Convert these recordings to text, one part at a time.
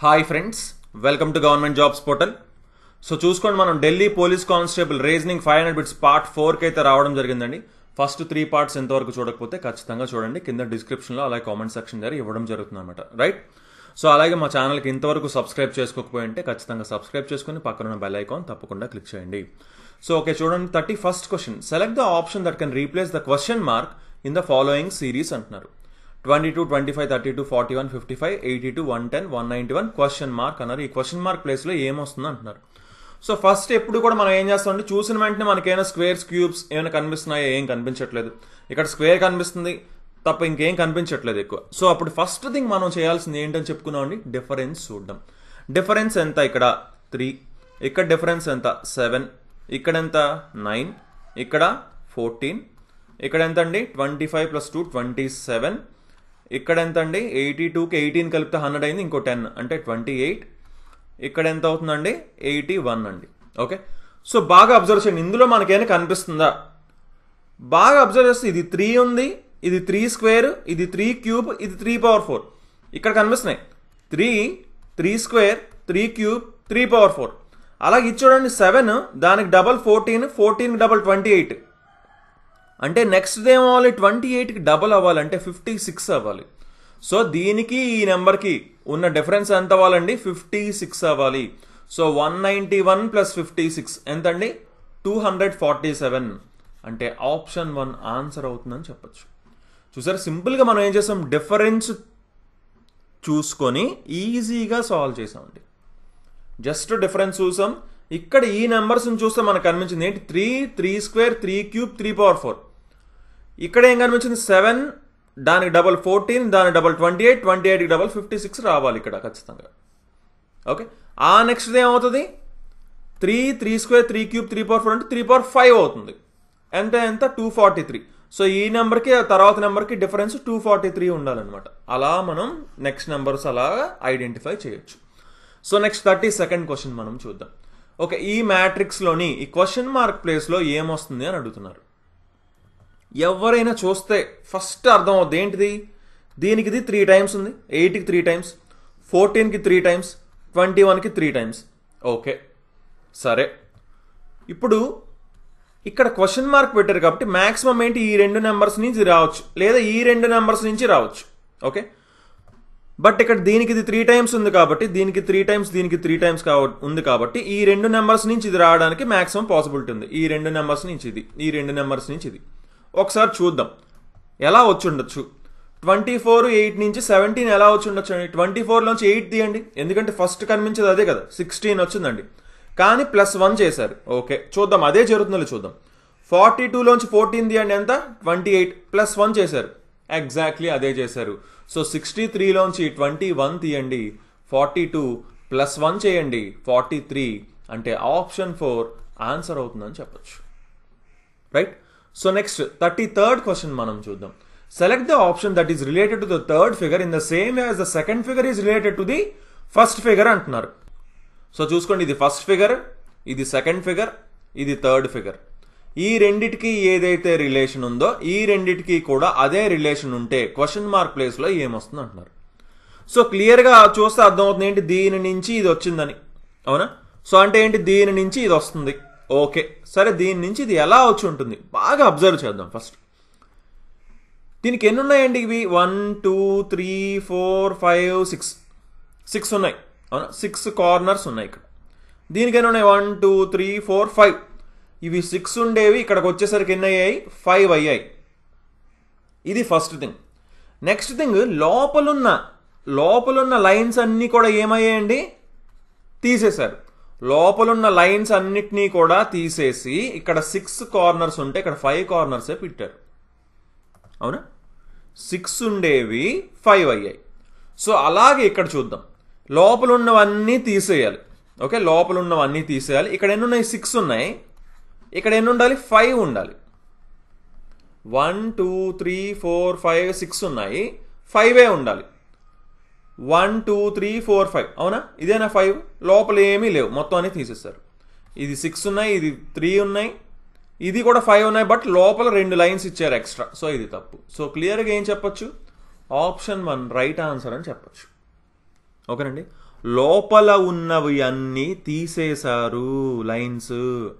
Hi friends welcome to government jobs portal so చూసుకోండి మనం Delhi police constable reasoning five hundred bits part ఫోర్కి అయితే రావడం జరిగిందండి. ఫస్ట్ త్రీ పార్ట్స్ ఎంతవరకు చూడకపోతే ఖచ్చితంగా చూడండి. కింద డిస్క్రిప్షన్లో అలాగే కామెంట్ సెక్షన్ దగ్గర ఇవ్వడం జరుగుతుంది అనమాట రైట్ సో అలాగే మా ఛానల్కి ఇంతవరకు సబ్స్క్రైబ్ చేసుకోకపోయి ఉంటే ఖచ్చితంగా సబ్స్క్రైబ్ చేసుకుని పక్కన బెల్ ఐకాన్ తప్పకుండా క్లిక్ చేయండి. సో ఓకే చూడండి. Thirty first question select the option that can replace the question mark in the following series అంటున్నారు. Twenty two twenty five thirty two forty one fifty five eighty two one ten one ninety one question mark అన్నారు. ఈ question mark ప్లేస్లో ఏమొస్తుంది అంటున్నారు. So first ఎప్పుడు కూడా మనం ఏం చేస్తామంటే చూసిన వెంటనే మనకేమైనా స్క్వేర్స్ క్యూబ్స్ ఏమైనా కనిపిస్తున్నాయో ఏం కనిపించట్లేదు. ఇక్కడ స్క్వేర్ కనిపిస్తుంది తప్ప ఇంకేం కనిపించట్లేదు ఎక్కువ. సో అప్పుడు ఫస్ట్ థింగ్ మనం చేయాల్సింది ఏంటని చెప్పుకున్నామండి? డిఫరెన్స్ చూడడం. డిఫరెన్స్ ఎంత ఇక్కడ? త్రీ ఇక్కడ డిఫరెన్స్ ఎంత? సెవెన్ ఇక్కడ ఎంత? నైన్ ఇక్కడ ఫోర్టీన్ ఇక్కడ ఎంత అండి twenty five plus two twenty seven ఇక్కడ ఎంత అండి ఎయిటీ టూకి ఎయిటీన్ కలిపితే హండ్రెడ్ అయింది ఇంకో టెన్ అంటే ట్వంటీ ఎయిట్. ఇక్కడ ఎంత అవుతుందండి ఎయిటీ వన్ అండి ఓకే? సో బాగా అబ్జర్వ్ చేయండి. ఇందులో మనకేమైనా కనిపిస్తుందా? బాగా అబ్జర్వ్ చేస్తే ఇది త్రీ ఉంది ఇది త్రీ స్క్వేర్ ఇది త్రీ క్యూబ్ ఇది త్రీ పవర్ ఫోర్. ఇక్కడ కనిపిస్తున్నాయి. Three three square three cube three power four. అలాగే ఇది చూడండి సెవెన్ దానికి double fourteen fourteen double twenty eight. అంటే నెక్స్ట్ డే అవ్వాలి ట్వంటీ ఎయిట్కి డబల్ అవ్వాలంటే ఫిఫ్టీ సిక్స్ అవ్వాలి. సో దీనికి ఈ నెంబర్కి ఉన్న డిఫరెన్స్ ఎంత అవ్వాలండి? ఫిఫ్టీ సిక్స్ అవ్వాలి. So one ninety one plus fifty six ఎంతండి? టూ హండ్రెడ్ ఫార్టీ సెవెన్ అంటే ఆప్షన్ వన్ ఆన్సర్ అవుతుందని చెప్పచ్చు. చూసారు? సింపుల్గా మనం ఏం చేసాం? డిఫరెన్స్ చూసుకొని ఈజీగా సాల్వ్ చేసామండి. జస్ట్ డిఫరెన్స్ చూసాం. ఇక్కడ ఈ నెంబర్స్ని చూస్తే మనకు కనిపించింది ఏంటి? Three three square three cube three power four ఇక్కడ ఏం కనిపించింది? సెవెన్ దానికి డబల్ ఫోర్టీన్ దానికి డబల్ ట్వంటీ ఎయిట్ ట్వంటీ ఎయిట్కి డబల్ ఫిఫ్టీ సిక్స్ రావాలి ఇక్కడ ఖచ్చితంగా. ఓకే ఆ నెక్స్ట్ ఏమవుతుంది? Three three square three cube three power four అంటే త్రీ పవర్ ఫైవ్ అవుతుంది. ఎంత ఎంత? టూ ఫార్టీ త్రీ సో ఈ నెంబర్కి తర్వాత నెంబర్కి డిఫరెన్స్ టూ ఫార్టీ త్రీ ఉండాలన్నమాట. అలా మనం నెక్స్ట్ నెంబర్స్ అలా ఐడెంటిఫై చేయొచ్చు. So next thirty second question మనం చూద్దాం. ఓకే ఈ మ్యాట్రిక్స్లోని ఈ క్వశ్చన్ మార్క్ ప్లేస్లో ఏమొస్తుంది అని అడుగుతున్నారు. ఎవరైనా చూస్తే ఫస్ట్ అర్థం అవుద్ది ఏంటిది దీనికి ఇది త్రీ టైమ్స్ ఉంది ఎయిట్కి త్రీ టైమ్స్ ఫోర్టీన్కి త్రీ టైమ్స్ ట్వంటీ వన్కి త్రీ టైమ్స్ ఓకే సరే. ఇప్పుడు ఇక్కడ క్వశ్చన్ మార్క్ పెట్టారు కాబట్టి మ్యాక్సిమం ఏంటి? ఈ రెండు నెంబర్స్ నుంచి రావచ్చు లేదా ఈ రెండు నెంబర్స్ నుంచి రావచ్చు. ఓకే బట్ ఇక్కడ దీనికి ఇది త్రీ టైమ్స్ ఉంది కాబట్టి దీనికి త్రీ టైమ్స్ దీనికి త్రీ టైమ్స్ ఉంది కాబట్టి ఈ రెండు నెంబర్స్ నుంచి ఇది రావడానికి మ్యాక్సిమం పాసిబిలిటీ ఉంది. ఈ రెండు నెంబర్స్ నుంచి ఇది ఈ రెండు నెంబర్స్ నుంచి ఇది. ఒకసారి చూద్దాం. ఎలా వచ్చి ఉండొచ్చు ట్వంటీ ఫోర్ ఎయిట్ నుంచి సెవెంటీన్ ఎలా వచ్చి ఉండొచ్చు అండి? ట్వంటీ ఫోర్లోంచి ఎయిట్ తీయండి. ఎందుకంటే ఫస్ట్ కనిపించేది అదే కదా. సిక్స్టీన్ వచ్చిందండి. కానీ ప్లస్ వన్ చేశారు. ఓకే చూద్దాం. అదే జరుగుతుందో చూద్దాం. ఫార్టీ టూలోంచి ఫోర్టీన్ తీయండి ఎంత? ట్వంటీ ఎయిట్ ప్లస్ వన్ చేశారు. ఎగ్జాక్ట్లీ అదే చేశారు. సో సిక్స్టీ త్రీలోంచి ట్వంటీ వన్ తీయండి ఫార్టీ టూ ప్లస్ వన్ చేయండి ఫార్టీ త్రీ అంటే ఆప్షన్ ఫోర్ ఆన్సర్ అవుతుందని చెప్పచ్చు. Right? So next thirty third question మనం చూద్దాం. Select the option that is related to the third figure in the same as the second figure is related to the first figure అంటున్నారు. So చూసుకోండి ఇది first figure ఇది second figure ఇది third figure ఈ రెండిటికి ఏదైతే రిలేషన్ ఉందో ఈ రెండిటికి కూడా అదే రిలేషన్ ఉంటే క్వశ్చన్ మార్క్ ప్లేస్లో ఏమొస్తుంది అంటున్నారు. సో క్లియర్గా చూస్తే అర్థమవుతుంది ఏంటి? దీని నుంచి ఇది వచ్చిందని. అవునా? సో అంటే ఏంటి? దీని నుంచి ఇది వస్తుంది. ఓకే సరే దీని నుంచి ఇది ఎలా వచ్చి ఉంటుంది? బాగా అబ్జర్వ్ చేద్దాం ఫస్ట్ దీనికి ఎన్ని ఉన్నాయండి ఇవి? One two three four five six six ఉన్నాయి. అవునా? సిక్స్ కార్నర్స్ ఉన్నాయి ఇక్కడ. దీనికి ఎన్ని ఉన్నాయి? One two three four five ఇవి సిక్స్ ఉండేవి ఇక్కడికి వచ్చేసరికి ఎన్ని అయ్యాయి ఫైవ్ అయ్యాయి. ఇది ఫస్ట్ థింగ్ నెక్స్ట్ థింగ్ లోపలున్న లోపలున్న లైన్స్ అన్నీ కూడా ఏమయ్యాయండి? తీసేశారు. లోపలున్న లైన్స్ అన్నిటినీ కూడా తీసేసి ఇక్కడ సిక్స్ కార్నర్స్ ఉంటే ఇక్కడ ఫైవ్ కార్నర్సే పెట్టారు. అవునా? సిక్స్ ఉండేవి ఫైవ్ అయ్యాయి. సో అలాగే ఇక్కడ చూద్దాం. లోపల ఉన్నవన్నీ తీసేయాలి. ఓకే లోపల ఉన్నవన్నీ తీసేయాలి. ఇక్కడ ఎన్ని ఉన్నాయి? సిక్స్ ఉన్నాయి. ఇక్కడ ఎన్ని ఉండాలి? ఫైవ్ ఉండాలి. One two three four five six ఉన్నాయి. ఫైవే ఉండాలి. One two three four five అవునా? ఇదేనా ఫైవ్ లోపల ఏమీ లేవు. మొత్తం అన్ని తీసేస్తారు. ఇది సిక్స్ ఉన్నాయి ఇది త్రీ ఉన్నాయి. ఇది కూడా ఫైవ్ ఉన్నాయి బట్ లోపల రెండు లైన్స్ ఇచ్చారు ఎక్స్ట్రా సో ఇది తప్పు. సో క్లియర్గా ఏం చెప్పొచ్చు? ఆప్షన్ వన్ రైట్ ఆన్సర్ అని చెప్పచ్చు. ఓకేనండి? లోపల ఉన్నవి అన్నీ తీసేశారు లైన్స్.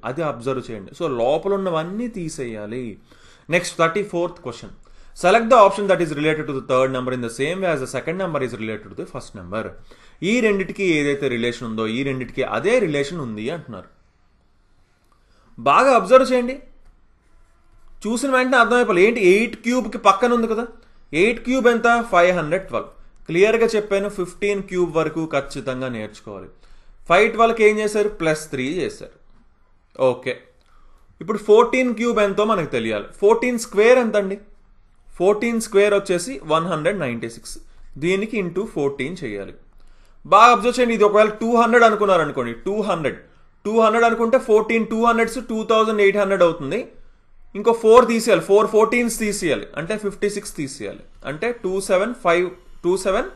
అది అబ్జర్వ్ చేయండి. సో లోపల ఉన్నవన్నీ తీసేయాలి. Next thirty fourth question select the option that is related to the third number in the same as the second number is related to the first number ఈ రెండిటికి ఏదైతే రిలేషన్ ఉందో ఈ రెండిటికి అదే రిలేషన్ ఉంది అంటున్నారు. బాగా అబ్జర్వ్ చేయండి. చూసిన వెంటనే అర్థమైపోలేదు ఏంటి? ఎయిట్ క్యూబ్కి పక్కన ఉంది కదా. ఎయిట్ క్యూబ్ ఎంత? ఫైవ్ హండ్రెడ్ ట్వెల్వ్ క్లియర్గా చెప్పాను ఫిఫ్టీన్ క్యూబ్ వరకు ఖచ్చితంగా నేర్చుకోవాలి. ఫైవ్ ట్వెల్వ్కి ఏం చేశారు? ప్లస్ త్రీ చేశారు. ఓకే. ఇప్పుడు ఫోర్టీన్ క్యూబ్ ఎంతో మనకు తెలియాలి. ఫోర్టీన్ స్క్వేర్ ఎంత అండి ఫోర్టీన్ స్క్వేర్ వచ్చేసి వన్ హండ్రెడ్ నైంటీ సిక్స్. దీనికి ఇంటూ ఫోర్టీన్ చేయాలి. బాగా అబ్జర్వ్ చేయండి ఇది ఒకవేళ టూ హండ్రెడ్ అనుకున్నారు అనుకోండి. Two hundred. టూ హండ్రెడ్ అనుకుంటే fourteen two hundreds two thousand eight hundred అవుతుంది. ఇంకో ఫోర్ తీసేయాలి. ఫోర్ ఫోర్టీన్స్ తీసేయాలి. అంటే ఫిఫ్టీ సిక్స్ తీసేయాలి. అంటే two seven five two seven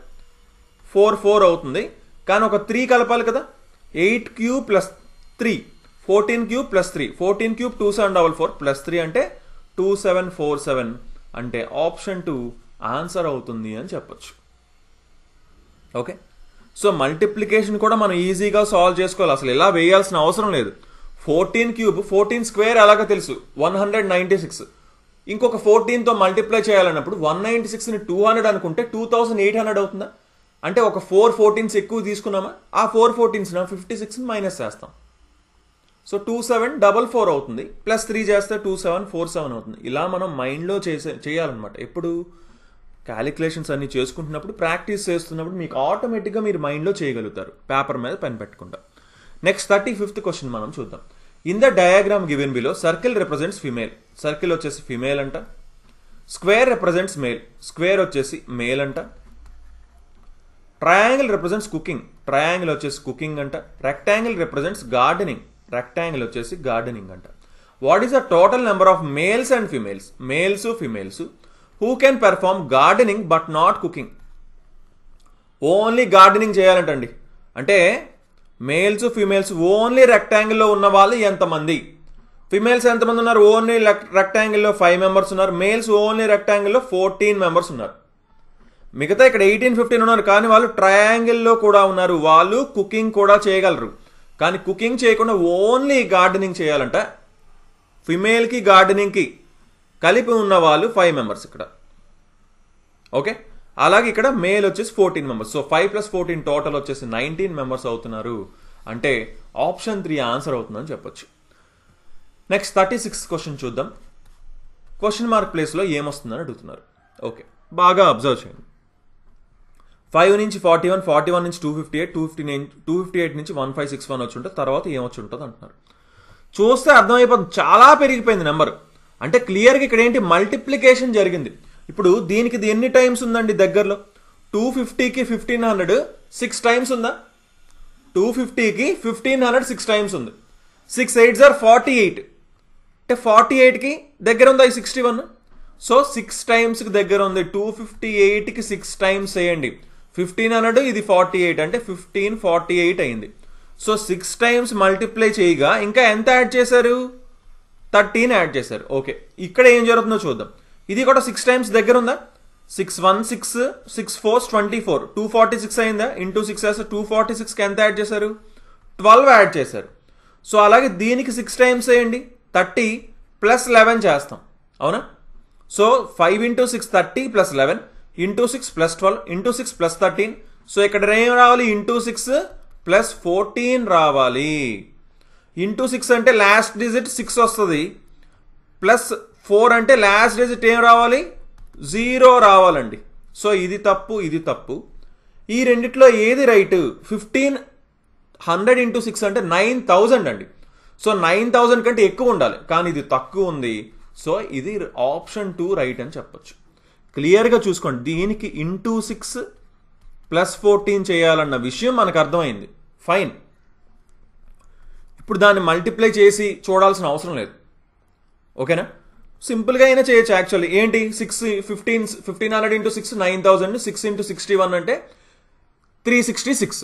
four four అవుతుంది. కానీ ఒక త్రీ కలపాలి కదా. Eight cube plus three fourteen cube plus three. Fourteen cube two seven double four plus three అంటే టూ సెవెన్ ఫోర్ సెవెన్ అంటే ఆప్షన్ టూ ఆన్సర్ అవుతుంది అని చెప్పొచ్చు. ఓకే? సో మల్టిప్లికేషన్ కూడా మనం ఈజీగా సాల్వ్ చేసుకోవాలి. అసలు ఇలా వేయాల్సిన అవసరం లేదు. ఫోర్టీన్ క్యూబ్ ఫోర్టీన్ స్క్వేర్ ఎలాగో తెలుసు. One hundred ninety six. ఇంకొక ఫోర్టీన్తో మల్టిప్లై చేయాలన్నప్పుడు వన్ నైంటీ సిక్స్ని టూ హండ్రెడ్ అనుకుంటే టూ థౌసండ్ ఎయిట్ హండ్రెడ్ అవుతుందా? అంటే ఒక ఫోర్ ఫోర్టీన్స్ ఎక్కువ తీసుకున్నామా? ఆ ఫోర్ ఫోర్టీన్స్ ఫిఫ్టీ సిక్స్ని మైనస్ చేస్తాం. So two seven double four అవుతుంది. ప్లస్ త్రీ చేస్తే టూ సెవెన్ ఫోర్ సెవెన్ అవుతుంది. ఇలా మనం మైండ్లో చేసే చేయాలన్నమాట. ఎప్పుడు? క్యాలిక్యులేషన్స్ అన్ని చేసుకుంటున్నప్పుడు ప్రాక్టీస్ చేస్తున్నప్పుడు మీకు ఆటోమేటిక్గా మీరు మైండ్లో చేయగలుగుతారు. పేపర్ మీద పెన్ పెట్టుకుంటా. నెక్స్ట్ థర్టీ ఫిఫ్త్ క్వశ్చన్ మనం చూద్దాం. In the diagram given below circle represents female circle వచ్చేసి ఫిమేల్ అంట. స్క్వేర్ రిప్రజెంట్స్ మేల్ స్క్వేర్ వచ్చేసి మేల్ అంట. ట్రయాంగిల్ రిప్రజెంట్స్ కుకింగ్ ట్రయాంగిల్ వచ్చేసి కుకింగ్ అంట. రెక్టాంగిల్ రిప్రజెంట్స్ గార్డెనింగ్ రెక్టాంగిల్ వచ్చేసి గార్డెనింగ్ అంట. What is the total number of males and females males females who can perform gardening but not cooking only gardening చేయాలంటండి. అంటే males females only రెక్టాంగిల్లో ఉన్న వాళ్ళు ఎంతమంది? Females ఎంతమంది ఉన్నారు? ఓన్లీ రెక్టాంగిల్లో ఫైవ్ మెంబర్స్ ఉన్నారు. మేల్స్ ఓన్లీ రెక్టాంగిల్లో ఫోర్టీన్ మెంబర్స్ ఉన్నారు. మిగతా ఇక్కడ ఎయిటీన్ ఫిఫ్టీన్ ఉన్నారు. కానీ వాళ్ళు ట్రయాంగిల్లో కూడా ఉన్నారు. వాళ్ళు కుకింగ్ కూడా చేయగలరు. కానీ కుకింగ్ చేయకుండా ఓన్లీ గార్డెనింగ్ చేయాలంట. ఫిమేల్కి గార్డెనింగ్కి కలిపి ఉన్న వాళ్ళు ఫైవ్ మెంబర్స్ ఇక్కడ. ఓకే అలాగే ఇక్కడ మేల్ వచ్చేసి fourteen members so five plus fourteen total వచ్చేసి నైన్టీన్ మెంబర్స్ అవుతున్నారు. అంటే ఆప్షన్ త్రీ ఆన్సర్ అవుతుందని చెప్పొచ్చు. నెక్స్ట్ థర్టీ సిక్స్ క్వశ్చన్ చూద్దాం క్వశ్చన్ మార్క్ ప్లేస్లో ఏమొస్తుందని అడుగుతున్నారు. ఓకే బాగా అబ్జర్వ్ చేయండి. ఫైవ్ నుంచి ఫార్టీ వన్ ఫార్టీ వన్ నుంచి two fifty eight two fifty nine two fifty eight నుంచి వన్ ఫైవ్ సిక్స్ వన్ వచ్చి ఉంటుంది తర్వాత ఏమొచ్చి ఉంటుంది అంటున్నారు. చూస్తే అర్థమైపోతుంది. చాలా పెరిగిపోయింది నెంబర్ అంటే క్లియర్గా ఇక్కడ ఏంటి? మల్టిప్లికేషన్ జరిగింది. ఇప్పుడు దీనికి ఎన్ని టైమ్స్ ఉందండి దగ్గరలో? టూ ఫిఫ్టీకి ఫిఫ్టీన్ హండ్రెడ్ సిక్స్ టైమ్స్ ఉందా? టూ ఫిఫ్టీకి ఫిఫ్టీన్ హండ్రెడ్ సిక్స్ టైమ్స్ ఉంది. సిక్స్ ఎయిట్ జార్ ఫార్టీ ఎయిట్ అంటే ఫార్టీ ఎయిట్కి దగ్గర ఉందా ఈ సిక్స్టీ వన్ సో సిక్స్ టైమ్స్కి దగ్గర ఉంది. టూ ఫిఫ్టీ ఎయిట్కి సిక్స్ టైమ్స్ వేయండి ఫిఫ్టీన్ హండ్రెడ్ ఇది ఫార్టీ ఎయిట్ అంటే ఫిఫ్టీన్ ఫార్టీ ఎయిట్ అయింది. సో సిక్స్ టైమ్స్ మల్టిప్లై చేయగా ఇంకా ఎంత యాడ్ చేశారు? థర్టీన్ యాడ్ చేశారు. ఓకే ఇక్కడ ఏం జరుగుతుందో చూద్దాం. ఇది కూడా సిక్స్ టైమ్స్ దగ్గర ఉందా? Six one six six fours twenty four two forty six అయిందా? ఇంటూ సిక్స్ వేస్తే టూ ఫార్టీ సిక్స్కి ఎంత యాడ్ చేశారు? ట్వెల్వ్ యాడ్ చేశారు. సో అలాగే దీనికి సిక్స్ టైమ్స్ వేయండి థర్టీ ప్లస్ లెవెన్ చేస్తాం. అవునా? So five into six thirty plus eleven into six plus twelve into six plus thirteen so ఇక్కడ ఏం రావాలి? ఇంటూ సిక్స్ ప్లస్ ఫోర్టీన్ రావాలి. ఇంటూ సిక్స్ అంటే లాస్ట్ డిజిట్ సిక్స్ వస్తుంది. ప్లస్ ఫోర్ అంటే లాస్ట్ డిజిట్ ఏం రావాలి జీరో రావాలండి. సో ఇది తప్పు ఇది తప్పు. ఈ రెండిట్లో ఏది right? Fifteen hundred into six అంటే నైన్ థౌజండ్ అండి. సో నైన్ థౌజండ్ కంటే ఎక్కువ ఉండాలి. కానీ ఇది తక్కువ ఉంది. సో ఇది ఆప్షన్ టూ రైట్ అని చెప్పొచ్చు. క్లియర్గా చూసుకోండి. దీనికి ఇంటూ సిక్స్ ప్లస్ ఫోర్టీన్ చేయాలన్న విషయం మనకు అర్థమైంది. ఫైన్. ఇప్పుడు దాన్ని మల్టిప్లై చేసి చూడాల్సిన అవసరం లేదు. ఓకేనా? సింపుల్గా అయినా చేయొచ్చు యాక్చువల్లీ ఏంటి? Six fifteen fifteen hundred into six nine thousand six into sixty one అంటే three sixty six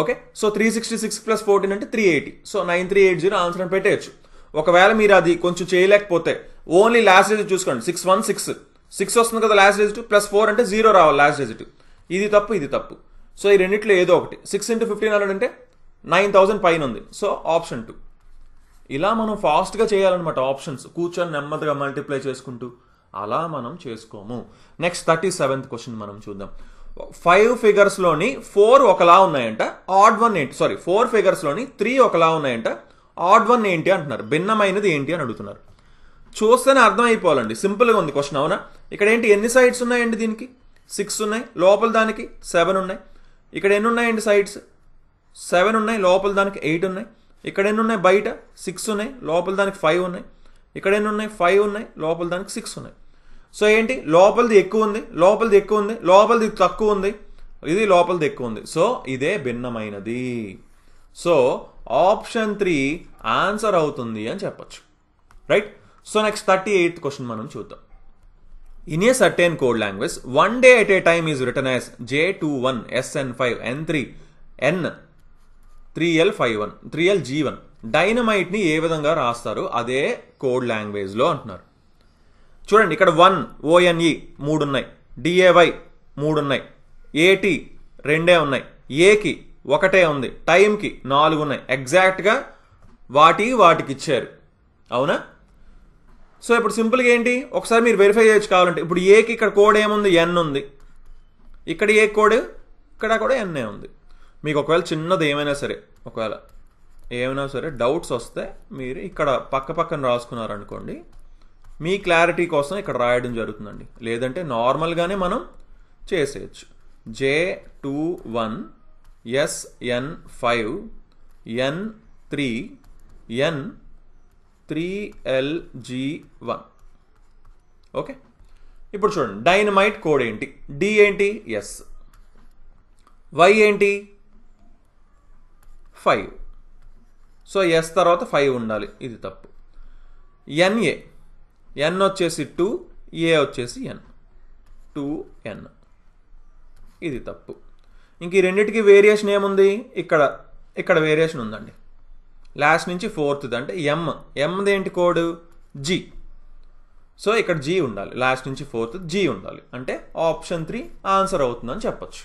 okay so three sixty six plus fourteen అంటే three eighty so nine three eight zero answer అని పెట్టేయచ్చు. ఒకవేళ మీరు అది కొంచెం చేయలేకపోతే ఓన్లీ లాస్ట్ డిజిట్ చూసుకోండి. సిక్స్ వన్ సిక్స్ సిక్స్ వస్తుంది కదా లాస్ట్ డిజిట్ ప్లస్ ఫోర్ అంటే జీరో రావాలి లాస్ట్ డిజిట్ ఇది తప్పు ఇది తప్పు. సో ఈ రెండిట్లో ఏదో ఒకటి. సిక్స్ ఇంటూ ఫిఫ్టీన్ హండ్రెడ్ అంటే నైన్ థౌసండ్ పైన ఉంది. సో ఆప్షన్ టూ ఇలా మనం ఫాస్ట్గా చేయాలన్నమాట ఆప్షన్స్ కూర్చొని నెమ్మదిగా మల్టిప్లై చేసుకుంటూ అలా మనం చేసుకోము. నెక్స్ట్ థర్టీ సెవెంత్ క్వశ్చన్ మనం చూద్దాం. ఫైవ్ ఫిగర్స్లోని ఫోర్ ఒకలా ఉన్నాయంట ఆడ్ వన్ ఏంటి? సారీ ఫోర్ ఫిగర్స్లోని త్రీ ఒకలా ఉన్నాయంట ఆడ్ వన్ ఏంటి అంటున్నారు. భిన్నమైనది ఏంటి అని అడుగుతున్నారు. చూస్తేనే అర్థమైపోవాలండి. సింపుల్గా ఉంది క్వశ్చన్ అవునా? ఇక్కడ ఏంటి? ఎన్ని సైడ్స్ ఉన్నాయండి దీనికి? సిక్స్ ఉన్నాయి. లోపల దానికి సెవెన్ ఉన్నాయి. ఇక్కడ ఎన్ని ఉన్నాయండి సైడ్స్ సెవెన్ ఉన్నాయి. లోపల దానికి ఎయిట్ ఉన్నాయి. ఇక్కడ ఎన్ని ఉన్నాయి? బయట సిక్స్ ఉన్నాయి. లోపల దానికి ఫైవ్ ఉన్నాయి. ఇక్కడ ఎన్ని ఉన్నాయి? ఫైవ్ ఉన్నాయి. లోపల దానికి సిక్స్ ఉన్నాయి. సో ఏంటి? లోపలిది ఎక్కువ ఉంది. లోపలిది ఎక్కువ ఉంది. లోపలిది తక్కువ ఉంది. ఇది లోపలిది ఎక్కువ ఉంది. సో ఇదే భిన్నమైనది. సో ఆప్షన్ త్రీ ఆన్సర్ అవుతుంది అని చెప్పచ్చు. Right so next thirty eighth question మనం చూద్దాం. In a certain code language one day at a time is return as J two one S N five N three N three L five one three L G one. డైనమైట్ని ఏ విధంగా రాస్తారు? అదే code లాంగ్వేజ్లో అంటున్నారు. చూడండి ఇక్కడ one ఓఎన్ఈ మూడు ఉన్నాయి డిఏవై మూడు ఉన్నాయి ఏటి రెండే ఉన్నాయి. ఏకి ఒకటే ఉంది. టైంకి నాలుగు ఉన్నాయి ఎగ్జాక్ట్గా వాటి వాటికి ఇచ్చారు. అవునా? సో ఇప్పుడు సింపుల్గా ఏంటి? ఒకసారి మీరు వెరిఫై చేయొచ్చు కావాలంటే. ఇప్పుడు ఏకి ఇక్కడ కోడ్ ఏముంది? ఎన్ ఉంది. ఇక్కడ ఏ కోడ్ ఇక్కడ కూడా ఎన్ఏ ఉంది. మీకు ఒకవేళ చిన్నది ఏమైనా సరే ఒకవేళ ఏమైనా సరే డౌట్స్ వస్తే మీరు ఇక్కడ పక్క పక్కన రాసుకున్నారనుకోండి మీ క్లారిటీ కోసం ఇక్కడ రాయడం జరుగుతుందండి. లేదంటే నార్మల్గానే మనం చేసేయచ్చు. J two one S N five N three N three L G one okay ఇప్పుడు చూడండి. డైనమైట్ కోడ్ ఏంటి? డి ఏంటి? ఎస్ వై ఏంటి? ఫైవ్. సో ఎస్ తర్వాత ఫైవ్ ఉండాలి. ఇది తప్పు. ఎన్ఏ ఎన్ వచ్చేసి టూ ఏ వచ్చేసి ఎన్. టూ ఎన్. ఇది తప్పు. ఇంక ఈ రెండింటికి వేరియేషన్ ఏముంది? ఇక్కడ ఇక్కడ వేరియేషన్ ఉందండి. లాస్ట్ నుంచి ఫోర్త్ది అంటే ఎం ఎమ్ది ఏంటి కోడ్? జీ. సో ఇక్కడ జీ ఉండాలి. లాస్ట్ నుంచి ఫోర్త్ జీ ఉండాలి. అంటే ఆప్షన్ త్రీ ఆన్సర్ అవుతుందని చెప్పచ్చు.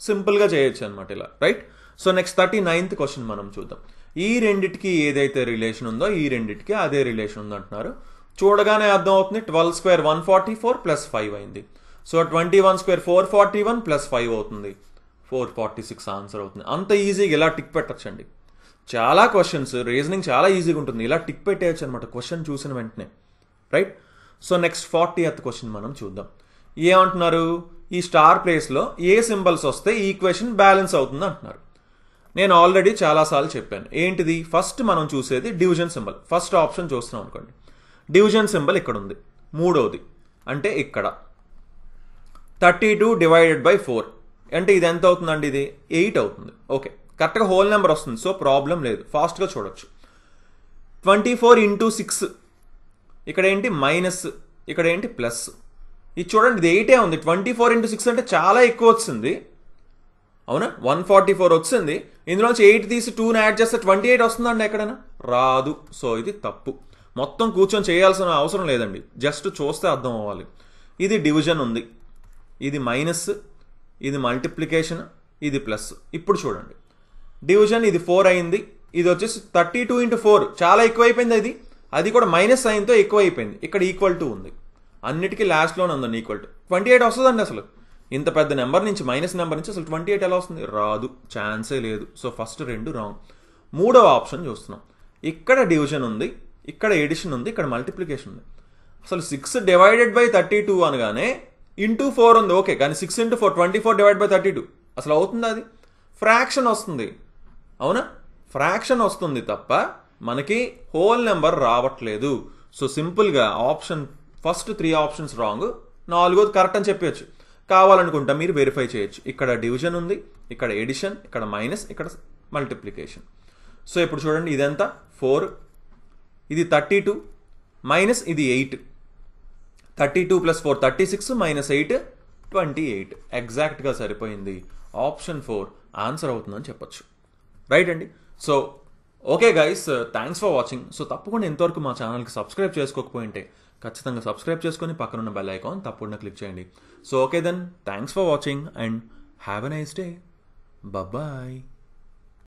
సింపుల్గా చేయొచ్చు అనమాట ఇలా. Right? So next thirty ninth question మనం చూద్దాం. ఈ రెండిటికి ఏదైతే రిలేషన్ ఉందో ఈ రెండిటికి అదే రిలేషన్ ఉంది అంటున్నారు చూడగానే అర్థం అవుతుంది twelve square one forty four plus five అయింది. So twenty one square four forty one plus five అవుతుంది. ఫోర్ ఫార్టీ సిక్స్ ఆన్సర్ అవుతుంది. అంత ఈజీగా ఇలా టిక్ పెట్టచ్చండి. చాలా క్వశ్చన్స్ రీజనింగ్ చాలా ఈజీగా ఉంటుంది. ఇలా టిక్ పెట్టేయచ్చు అనమాట క్వశ్చన్ చూసిన వెంటనే. Right so next fortieth question మనం చూద్దాం. ఏమంటున్నారు? ఈ స్టార్ ప్లేస్లో ఏ సింబల్స్ వస్తే ఈక్వేషన్ బ్యాలెన్స్ అవుతుంది అంటున్నారు నేను ఆల్రెడీ చాలాసార్లు చెప్పాను. ఏంటిది? ఫస్ట్ మనం చూసేది డివిజన్ సింబల్ ఫస్ట్ ఆప్షన్ చూస్తున్నాం అనుకోండి. డివిజన్ సింబల్ ఇక్కడ ఉంది మూడవది అంటే ఇక్కడ. Thirty two divided by four అంటే ఇది ఎంత అవుతుందండి ఇది? ఎయిట్ అవుతుంది. ఓకే కరెక్ట్గా హోల్ నెంబర్ వస్తుంది. సో ప్రాబ్లం లేదు. ఫాస్ట్గా చూడొచ్చు. ట్వంటీ ఫోర్ ఇంటూ సిక్స్ ఇక్కడ ఏంటి? మైనస్ ఇక్కడ ఏంటి? ప్లస్ ఇది చూడండి ఇది ఎయిటే ఉంది. ట్వంటీ ఫోర్ ఇంటూ సిక్స్ అంటే చాలా ఎక్కువ వచ్చింది. అవునా? వన్ ఫార్టీ ఫోర్ వచ్చింది. ఇందులో నుంచి ఎయిట్ తీసి టూని యాడ్ చేస్తే ట్వంటీ ఎయిట్ వస్తుందండి ఎక్కడైనా? రాదు. సో ఇది తప్పు. మొత్తం కూర్చొని చేయాల్సిన అవసరం లేదండి. జస్ట్ చూస్తే అర్థం అవ్వాలి. ఇది డివిజన్ ఉంది. ఇది మైనస్ ఇది మల్టిప్లికేషన్ ఇది ప్లస్. ఇప్పుడు చూడండి. డివిజన్ ఇది ఫోర్ అయింది. ఇది వచ్చేసి థర్టీ టూ ఇంటూ ఫోర్ చాలా ఎక్కువైపోయింది అది అది కూడా మైనస్ సైన్తో ఎక్కువ అయిపోయింది ఇక్కడ ఈక్వల్ టు ఉంది. అన్నిటికీ లాస్ట్లోనే ఉందండి ఈక్వల్ టు ట్వంటీ ఎయిట్ వస్తుందండి అసలు. ఇంత పెద్ద నెంబర్ నుంచి మైనస్ నెంబర్ నుంచి అసలు ట్వంటీ ఎయిట్ ఎలా వస్తుంది? రాదు. ఛాన్సే లేదు. సో ఫస్ట్ రెండు రాంగ్. మూడవ ఆప్షన్ చూస్తున్నాం. ఇక్కడ డివిజన్ ఉంది ఇక్కడ ఎడిషన్ ఉంది ఇక్కడ మల్టిప్లికేషన్ ఉంది. అసలు six divided by thirty two అనగానే ఇంటూ ఫోర్ ఉంది. ఓకే కానీ six into four twenty four divide by thirty two అసలు అవుతుంది అది? ఫ్రాక్షన్ వస్తుంది. అవునా? ఫ్రాక్షన్ వస్తుంది తప్ప మనకి హోల్ నెంబర్ రావట్లేదు. సో సింపుల్గా option first three options wrong నాలుగోది కరెక్ట్ అని చెప్పవచ్చు కావాలనుకుంటా మీరు వెరిఫై చేయొచ్చు. ఇక్కడ డివిజన్ ఉంది ఇక్కడ ఎడిషన్ ఇక్కడ మైనస్ ఇక్కడ మల్టిప్లికేషన్ సో ఇప్పుడు చూడండి ఇదంతా ఫోర్ ఇది థర్టీ టూ మైనస్ ఇది eight thirty two plus four thirty six minus eight twenty eight ఎగ్జాక్ట్గా సరిపోయింది. ఆప్షన్ ఫోర్ ఆన్సర్ అవుతుందని చెప్పొచ్చు. రైట్ అండి? So okay guys thanks for watching so తప్పకుండా ఇంతవరకు మా ఛానల్కి సబ్స్క్రైబ్ చేసుకోకపోయింటే ఖచ్చితంగా సబ్స్క్రైబ్ చేసుకొని పక్కనున్న బెల్ ఐకాన్ తప్పకుండా క్లిక్ చేయండి. So okay then thanks for watching and have a nice day bye